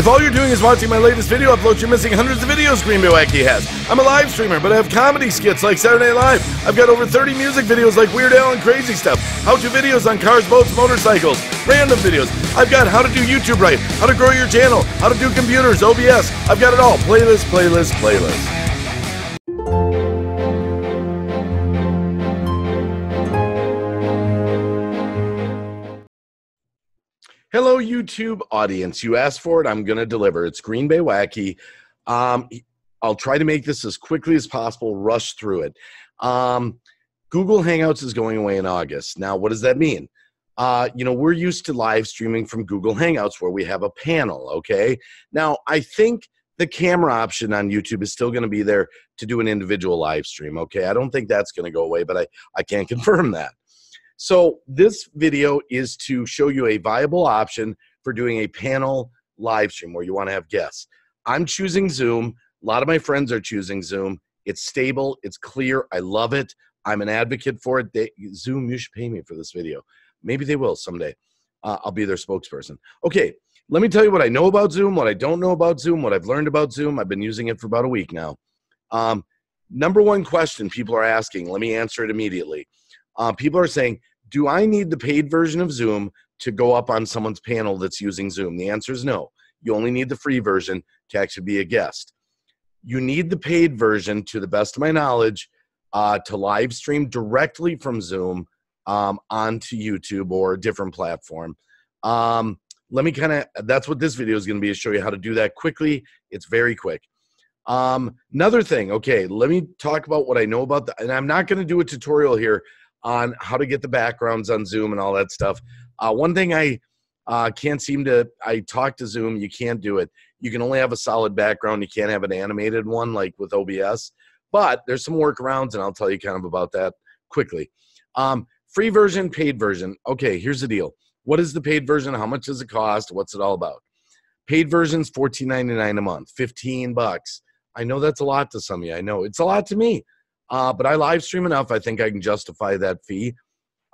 If all you're doing is watching my latest video uploads, you're missing hundreds of videos Green Bay Wacky has. I'm a live streamer, but I have comedy skits like Saturday Live. I've got over 30 music videos like Weird Al and Crazy Stuff, how-to videos on cars, boats, motorcycles, random videos. I've got how to do YouTube right, how to grow your channel, how to do computers, OBS. I've got it all. Playlist, playlist, playlist. YouTube audience. You asked for it. I'm going to deliver. It's Green Bay Wacky. Um, I'll try to make this as quickly as possible, rush through it. Um, Google Hangouts is going away in August. Now, what does that mean? Uh, you know, we're used to live streaming from Google Hangouts where we have a panel, okay? Now, I think the camera option on YouTube is still going to be there to do an individual live stream, okay? I don't think that's going to go away, but I, I can't confirm that. So this video is to show you a viable option for doing a panel live stream where you want to have guests. I'm choosing Zoom. A lot of my friends are choosing Zoom. It's stable. It's clear. I love it. I'm an advocate for it. They, Zoom, you should pay me for this video. Maybe they will someday. Uh, I'll be their spokesperson. Okay, let me tell you what I know about Zoom, what I don't know about Zoom, what I've learned about Zoom. I've been using it for about a week now. Um, number one question people are asking, let me answer it immediately. Uh, people are saying, do I need the paid version of Zoom to go up on someone's panel that's using Zoom? The answer is no. You only need the free version to actually be a guest. You need the paid version, to the best of my knowledge, uh, to live stream directly from Zoom um, onto YouTube or a different platform. Um, let me kind of, that's what this video is going to be, to show you how to do that quickly. It's very quick. Um, another thing, okay, let me talk about what I know about that. And I'm not going to do a tutorial here on how to get the backgrounds on Zoom and all that stuff. Uh, one thing I uh, can't seem to, I talk to Zoom, you can't do it. You can only have a solid background. You can't have an animated one like with OBS. But there's some workarounds, and I'll tell you kind of about that quickly. Um, free version, paid version. Okay, here's the deal. What is the paid version? How much does it cost? What's it all about? Paid version's $14.99 a month, 15 bucks. I know that's a lot to some of you. I know it's a lot to me. Uh, but I live stream enough. I think I can justify that fee.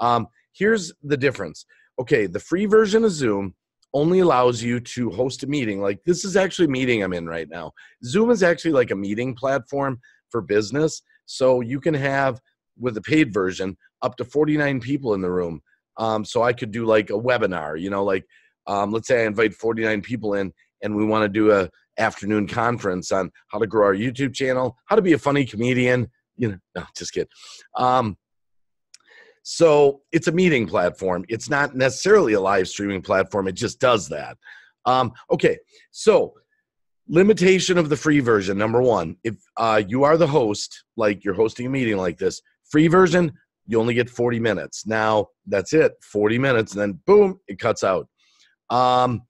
Um, here's the difference. Okay, the free version of Zoom only allows you to host a meeting. Like this is actually a meeting I'm in right now. Zoom is actually like a meeting platform for business. So you can have with the paid version up to 49 people in the room. Um, so I could do like a webinar, you know, like um, let's say I invite 49 people in and we want to do a afternoon conference on how to grow our YouTube channel, how to be a funny comedian, you know, no, just kidding. Um, so it's a meeting platform. It's not necessarily a live streaming platform. It just does that. Um, okay, so limitation of the free version. Number one, if uh, you are the host, like you're hosting a meeting like this, free version, you only get 40 minutes. Now that's it, 40 minutes, and then boom, it cuts out. Um,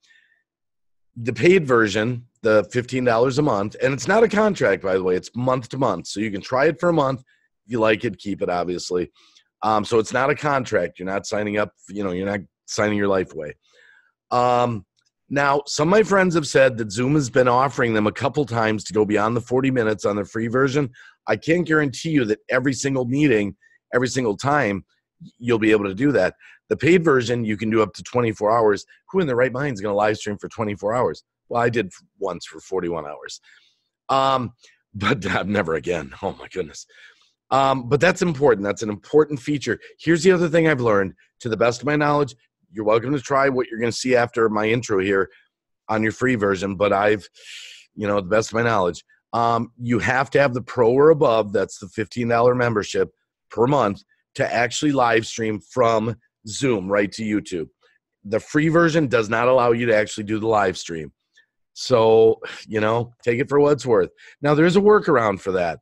the paid version, the $15 a month. And it's not a contract, by the way, it's month to month. So you can try it for a month. If you like it, keep it, obviously. Um, so it's not a contract. You're not signing up, you know, you're not signing your life away. Um, now, some of my friends have said that Zoom has been offering them a couple times to go beyond the 40 minutes on the free version. I can't guarantee you that every single meeting, every single time, you'll be able to do that. The paid version, you can do up to 24 hours. Who in their right mind is going to live stream for 24 hours? Well, I did once for 41 hours. Um, but uh, never again. Oh my goodness. Um, but that's important. That's an important feature. Here's the other thing I've learned to the best of my knowledge. You're welcome to try what you're going to see after my intro here on your free version, but I've, you know, the best of my knowledge, um, you have to have the pro or above. That's the $15 membership per month to actually live stream from Zoom right to YouTube. The free version does not allow you to actually do the live stream. So, you know, take it for what it's worth. Now, there's a workaround for that.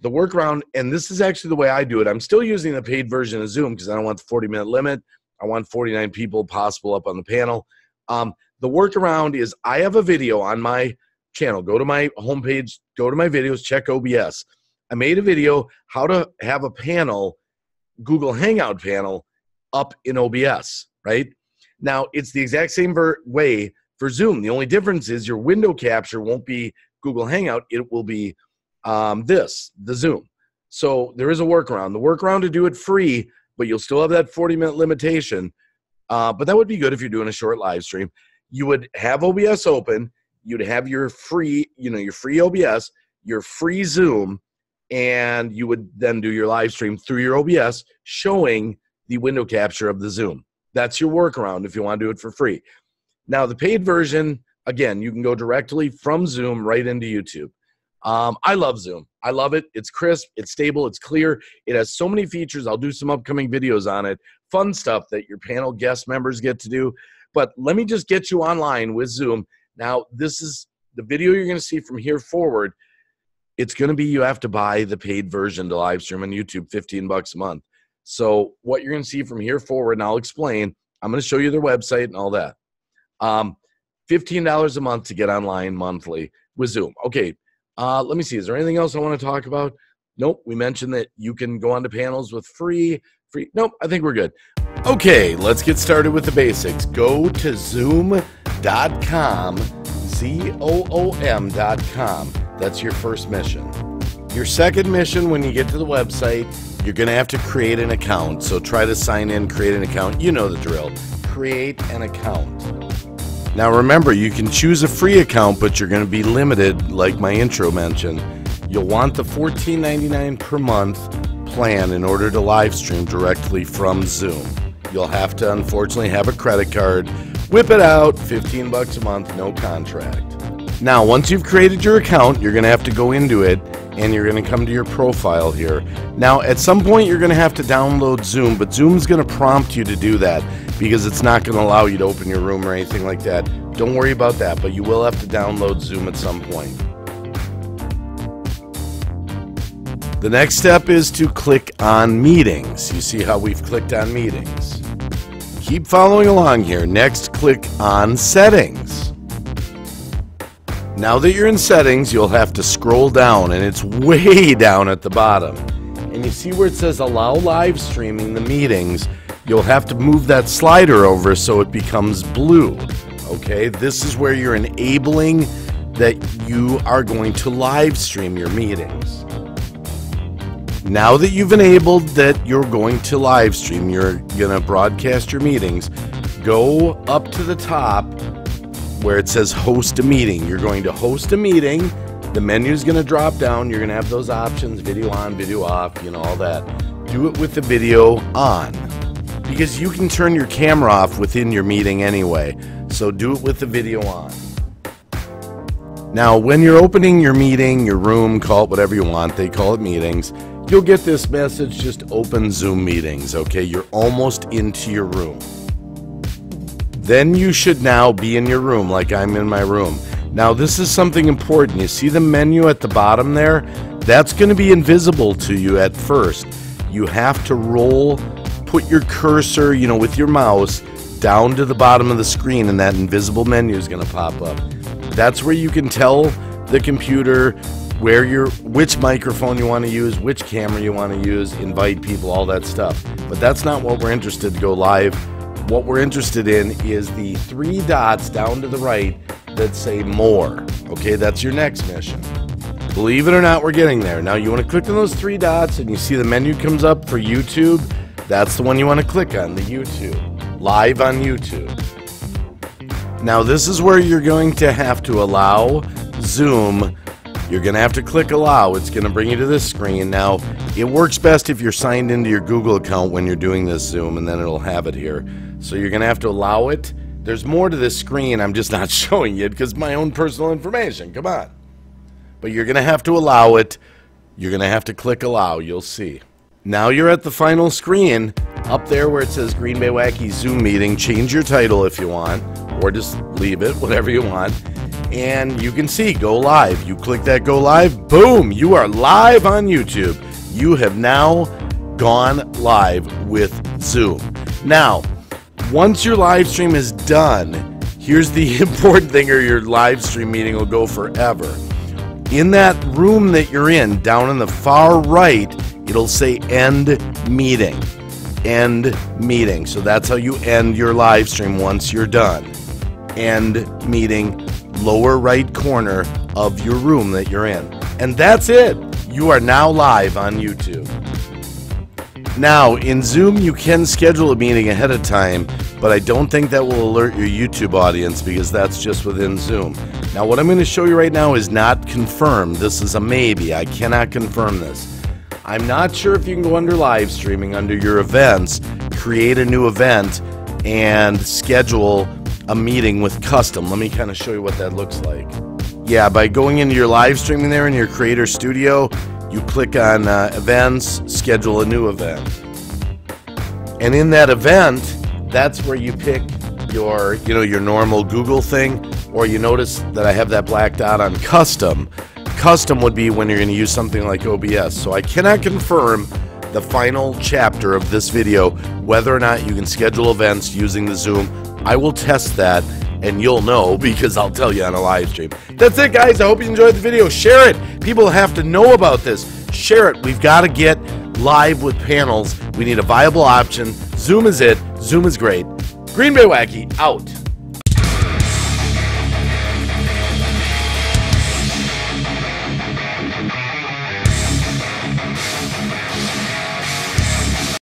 The workaround, and this is actually the way I do it. I'm still using the paid version of Zoom because I don't want the 40 minute limit. I want 49 people possible up on the panel. Um, the workaround is I have a video on my channel. Go to my homepage, go to my videos, check OBS. I made a video how to have a panel, Google Hangout panel, up in OBS, right? Now, it's the exact same way for Zoom. The only difference is your window capture won't be Google Hangout, it will be um, this, the Zoom. So there is a workaround. The workaround to do it free, but you'll still have that 40 minute limitation. Uh, but that would be good if you're doing a short live stream. you would have OBS open, you'd have your free, you know, your free OBS, your free Zoom, and you would then do your live stream through your OBS showing the window capture of the Zoom. That's your workaround if you want to do it for free. Now, the paid version, again, you can go directly from Zoom right into YouTube. Um, I love Zoom. I love it. It's crisp, it's stable, it's clear. It has so many features. I'll do some upcoming videos on it. Fun stuff that your panel guest members get to do. But let me just get you online with Zoom. Now, this is the video you're going to see from here forward. It's going to be you have to buy the paid version to live stream on YouTube, 15 bucks a month. So, what you're going to see from here forward, and I'll explain, I'm going to show you their website and all that. Um, $15 a month to get online monthly with Zoom. Okay, uh, let me see. Is there anything else I want to talk about? Nope. We mentioned that you can go onto panels with free, free. Nope. I think we're good. Okay, let's get started with the basics. Go to zoom.com, Z O O M.com. That's your first mission. Your second mission, when you get to the website, you're going to have to create an account. So try to sign in, create an account. You know the drill. Create an account. Now remember, you can choose a free account, but you're going to be limited, like my intro mentioned. You'll want the $14.99 per month plan in order to live stream directly from Zoom. You'll have to unfortunately have a credit card. Whip it out, 15 bucks a month, no contract. Now, once you've created your account, you're going to have to go into it and you're going to come to your profile here. Now, at some point, you're going to have to download Zoom, but Zoom's going to prompt you to do that because it's not going to allow you to open your room or anything like that. Don't worry about that, but you will have to download Zoom at some point. The next step is to click on meetings. You see how we've clicked on meetings. Keep following along here. Next, click on settings. Now that you're in settings, you'll have to scroll down, and it's way down at the bottom. And you see where it says allow live streaming the meetings you'll have to move that slider over so it becomes blue. Okay, this is where you're enabling that you are going to live stream your meetings. Now that you've enabled that you're going to live stream, you're going to broadcast your meetings, go up to the top where it says host a meeting. You're going to host a meeting. The menu is going to drop down. You're going to have those options video on, video off, you know, all that. Do it with the video on because you can turn your camera off within your meeting anyway. So do it with the video on. Now, when you're opening your meeting, your room, call it whatever you want, they call it meetings, you'll get this message just open Zoom meetings, okay? You're almost into your room. Then you should now be in your room like I'm in my room. Now, this is something important. You see the menu at the bottom there? That's going to be invisible to you at first. You have to roll put your cursor, you know, with your mouse down to the bottom of the screen and that invisible menu is going to pop up. That's where you can tell the computer where your which microphone you want to use, which camera you want to use, invite people, all that stuff. But that's not what we're interested to go live. What we're interested in is the three dots down to the right that say more. Okay, that's your next mission. Believe it or not, we're getting there. Now you want to click on those three dots and you see the menu comes up for YouTube that's the one you want to click on, the YouTube. Live on YouTube. Now, this is where you're going to have to allow Zoom. You're going to have to click allow. It's going to bring you to this screen. Now, it works best if you're signed into your Google account when you're doing this Zoom, and then it'll have it here. So you're going to have to allow it. There's more to this screen. I'm just not showing you because my own personal information. Come on. But you're going to have to allow it. You're going to have to click allow. You'll see. Now you're at the final screen. Up there where it says Green Bay Wacky Zoom meeting, change your title if you want, or just leave it, whatever you want. And you can see go live. You click that go live, boom, you are live on YouTube. You have now gone live with Zoom. Now, once your live stream is done, here's the important thing or your live stream meeting will go forever. In that room that you're in, down in the far right, it'll say end meeting. End meeting. So that's how you end your live stream once you're done. End meeting, lower right corner of your room that you're in. And that's it. You are now live on YouTube. Now, in Zoom, you can schedule a meeting ahead of time, but I don't think that will alert your YouTube audience because that's just within Zoom. Now, what I'm going to show you right now is not confirmed. This is a maybe. I cannot confirm this. I'm not sure if you can go under live streaming, under your events, create a new event, and schedule a meeting with custom. Let me kind of show you what that looks like. Yeah, by going into your live streaming there in your creator studio, you click on uh, events, schedule a new event. And in that event, that's where you pick your, you know, your normal Google thing, or you notice that I have that black dot on custom. Custom would be when you're going to use something like OBS. So I cannot confirm the final chapter of this video whether or not you can schedule events using the Zoom. I will test that and you'll know because I'll tell you on a live stream. That's it, guys. I hope you enjoyed the video. Share it. People have to know about this. Share it. We've got to get live with panels. We need a viable option. Zoom is it. Zoom is great. Green Bay Wacky out.